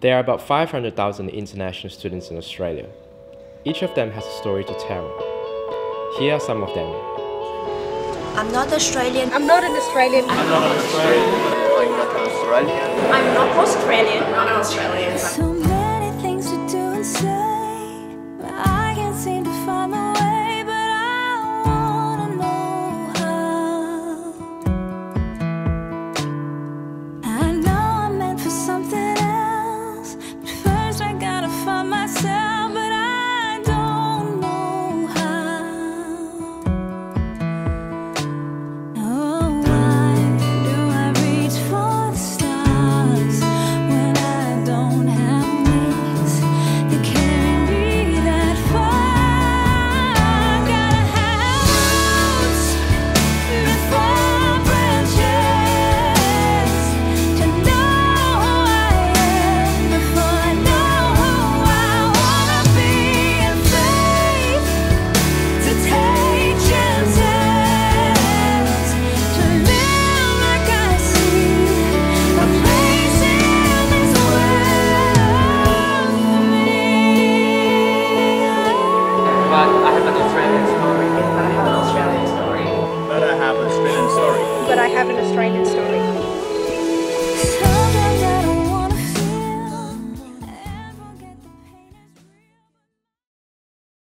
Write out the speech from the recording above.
There are about 500,000 international students in Australia. Each of them has a story to tell. Here are some of them. I'm not Australian. I'm not an Australian. I'm not an Australian. I'm not Australian. I'm not Australian. I have an Australian story.